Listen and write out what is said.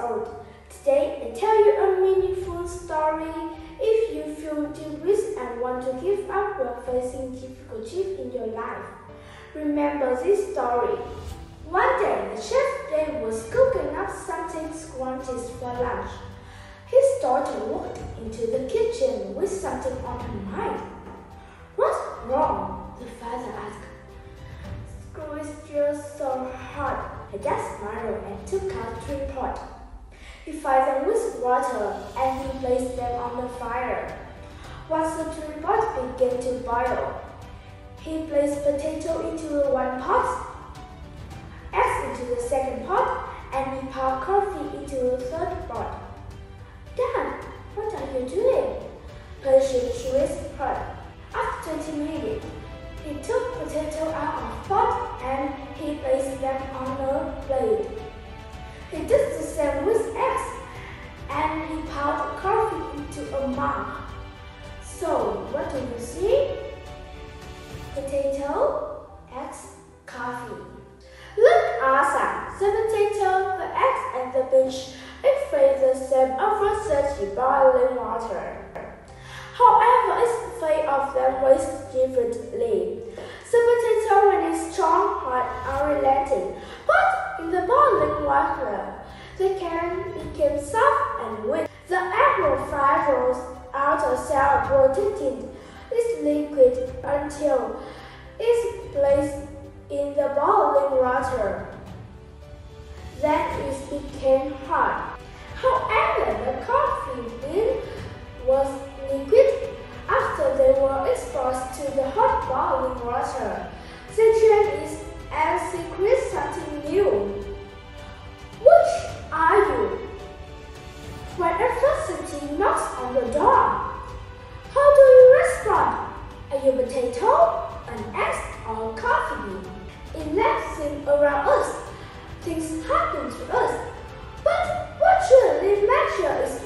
old. Today I tell you a meaningful story. If you feel depressed and want to give up while facing difficulties in your life, remember this story. One day, the chef Dave was cooking up something scrumptious for lunch. His daughter walked into the kitchen with something on her mind. What's wrong? The father asked. School is just so hard. I just smiled and took out three pots. He filled them with water and he placed them on the fire. Once the three pots began to boil, he placed potato into the one pot, eggs into the second pot, and he poured coffee into the third pot. Dad, what are you doing? Patience whispered. After 20 minutes, he took potato out of pot and he placed them on a plate. He did So, what do you see? Potato, eggs, coffee. Look, Asa, the potato, the eggs, and the fish. It face the same over such boiling water. However, its fate of them was differently. The potato when it's strong, hot, unrelenting, but in the boiling water, they can become soft and weak. The apple fibers outer cell protected its liquid until it's placed in the boiling water. Then it became hard. However, the coffee bean was liquid after they were exposed to the hot boiling water. The trend is and secret something new. Adversity knocks on your door, how do you respond? Are you potato, an egg, or a coffee? In everything around us, things happen to us. But what truly matters